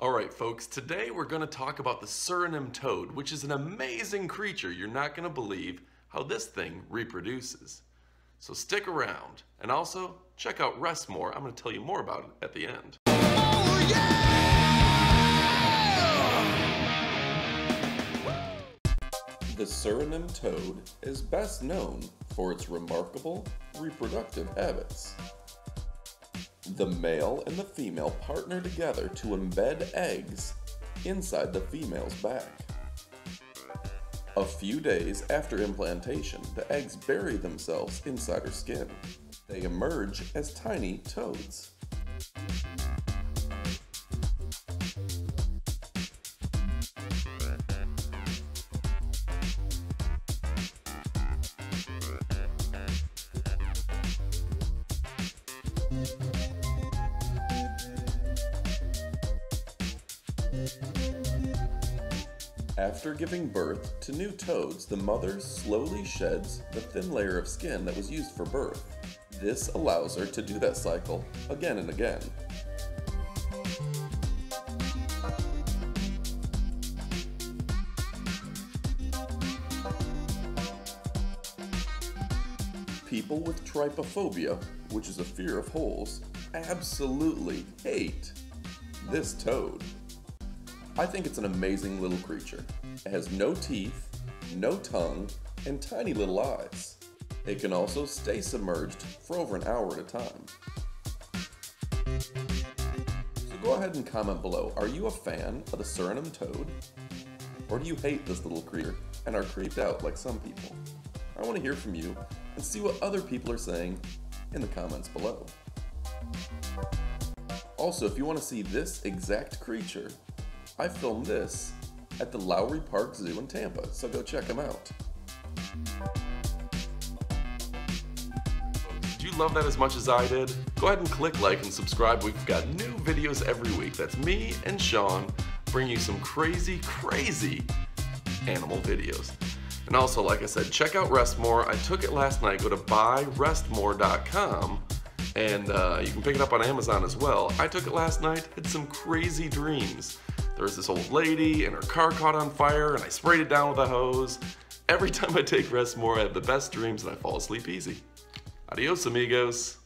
Alright folks, today we're going to talk about the Suriname toad, which is an amazing creature. You're not going to believe how this thing reproduces. So stick around, and also check out Restmore. I'm going to tell you more about it at the end. Oh, yeah! The Suriname toad is best known for its remarkable reproductive habits. The male and the female partner together to embed eggs inside the female's back. A few days after implantation, the eggs bury themselves inside her skin. They emerge as tiny toads. After giving birth to new toads, the mother slowly sheds the thin layer of skin that was used for birth. This allows her to do that cycle again and again. People with trypophobia, which is a fear of holes, absolutely hate this toad. I think it's an amazing little creature. It has no teeth, no tongue, and tiny little eyes. It can also stay submerged for over an hour at a time. So go ahead and comment below, are you a fan of the Suriname toad? Or do you hate this little creature and are creeped out like some people? I want to hear from you and see what other people are saying in the comments below. Also, if you want to see this exact creature, I filmed this at the Lowry Park Zoo in Tampa, so go check them out. Did you love that as much as I did? Go ahead and click like and subscribe. We've got new videos every week. That's me and Sean bringing you some crazy, crazy animal videos. And also, like I said, check out Restmore. I took it last night. Go to buyrestmore.com and uh, you can pick it up on Amazon as well. I took it last night, had some crazy dreams. There was this old lady and her car caught on fire and I sprayed it down with a hose. Every time I take Restmore, I have the best dreams and I fall asleep easy. Adios, amigos.